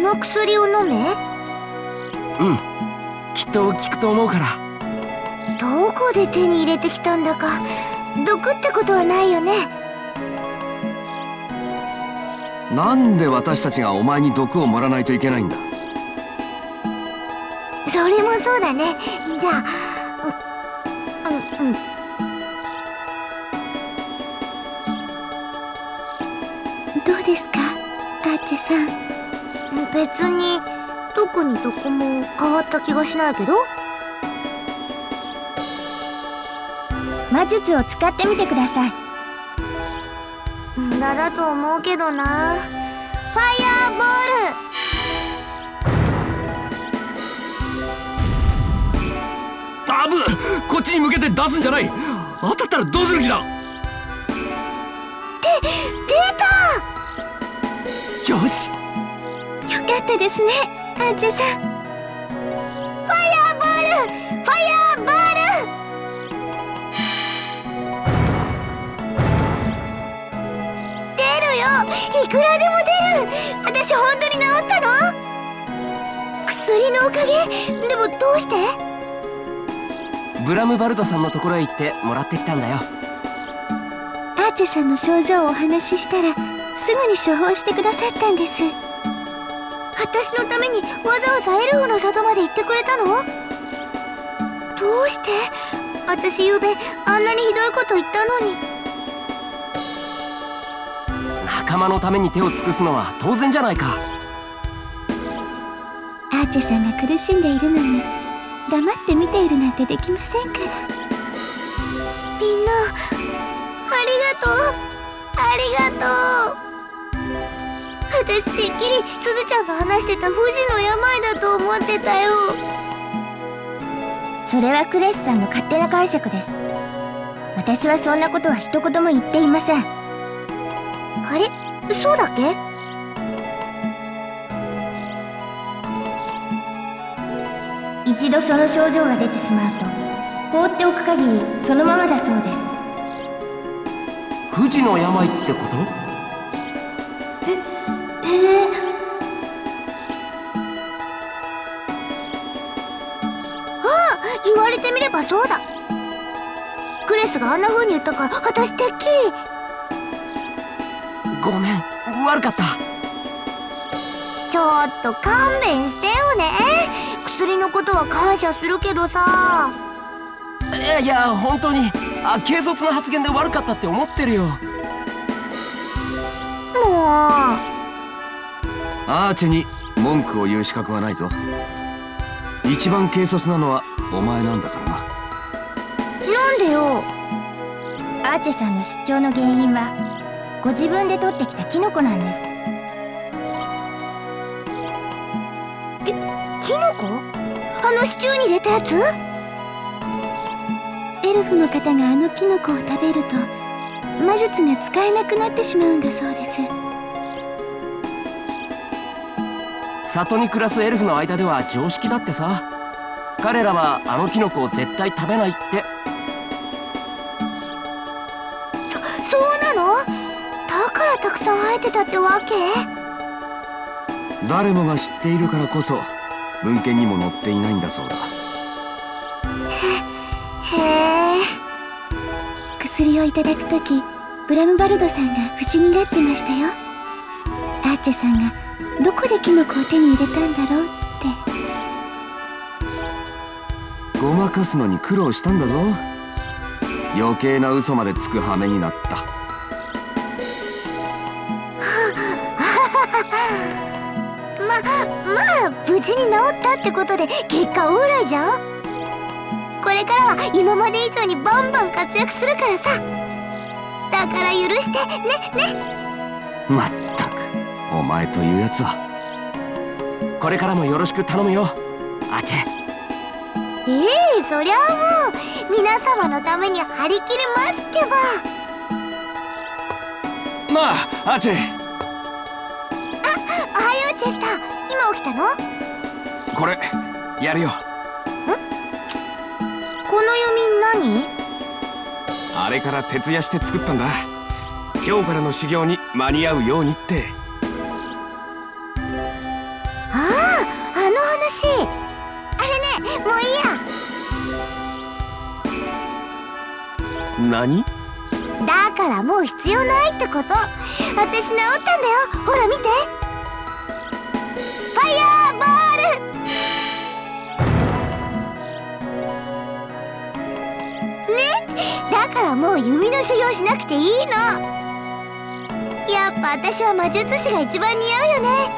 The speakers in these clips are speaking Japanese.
の薬を飲め？うん。きっと効くと思うから。どこで手に入れてきたんだか毒ってことはないよね？なんで私たちがお前に毒を盛らないといけないんだ？それもそうだね。じゃあうんうん。どうですかアーチェさん？別に特にどこも変わった気がしないけど。魔術を使ってみてください。無駄だと思うけどな。ファイヤーボダブこっちに向けて出すんじゃない。当たったらどうする気だ。ールで出た！よし。よかったですねアーチェさん。ファイヤーボールファイヤーボール。出るよいくらでも出る。私本当に治ったの？薬のおかげ？でもどうして？ブラムバルドさんのところへ行ってもらってきたんだよ。アーチェさんの症状をお話ししたらすぐに処方してくださったんです私のためにわざわざエルフの里まで行ってくれたの？どうして？私ゆうべあんなにひどいこと言ったのに。仲間のために手を尽くすのは当然じゃないか。アーチェさんが苦しんでいるのに黙って見ているなんてできませんから。みんなありがとう。ありがとう私てっきりすずちゃんが話してた富士の病だと思ってたよ。それはクレスさんの勝手な解釈です。私はそんなことは一言も言っていません。あれ？そうだっけ？一度その症状が出てしまうと放っておく限りそのままだそうです。富士の病ってこと？言われてみればそうだ。クレスがあんな風に言ったから私てっきり。ごめん悪かった。ちょっと勘弁してよね。薬のことは感謝するけどさ。いやいや本当に。あ軽率な発言で悪かったって思ってるよ。もうアーチェに文句を言う資格はないぞ。一番軽率なのはお前なんだからな。なんでよ。アーチェさんの出張の原因はご自分で取ってきたキノコなんです。キノコ？あのシチューに入れたやつ？エルフの方があのキノコを食べると魔術が使えなくなってしまうんだそうです。里に暮らすエルフの間では常識だってさ。彼らはあのキノコを絶対食べないって。そうなの？だからたくさん生えてたってわけ？誰もが知っているからこそ文献にも載っていないんだそうだ。へえ薬をいただくときブラムバルドさんが不思議がってましたよ。アーチェさんがどこでキノコを手に入れたんだろうって。ごまかすのに苦労したんだぞ。余計な嘘までつく羽目になった。ままあ無事に治ったってことで結果オーライじゃん。これからは今まで以上にバンバン活躍するからさ。だから許して。ねね。まったくお前というやつは。これからもよろしく頼むよ。アチ。ェええそりゃあもう皆様のために張り切りますってば。なあアチ。ェおはようチェスター。今起きたの？これやるよ。この読み何？あれから徹夜して作ったんだ。今日からの修行に間に合うようにって何？だからもう必要ないってこと。私治ったんだよ。ほら見て。ファイヤーボール。ね？だからもう弓の修行しなくていいの。やっぱ私は魔術師が一番似合うよね。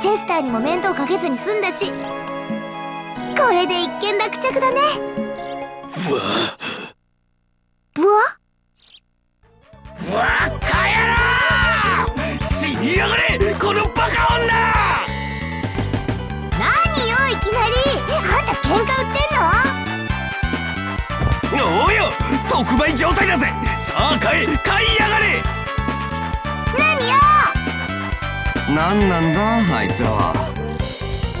チェスターにも面倒かけずに済んだし。これで一件落着だね。ブうわ帰ら死にやがれこのバカ女!何よいきなり。あんた喧嘩売ってんの？おうよ特売状態だぜ!さあ買え買いやがれ!何よ？何なんだあいつらは。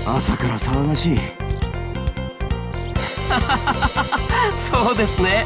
朝から騒がしい。そうですね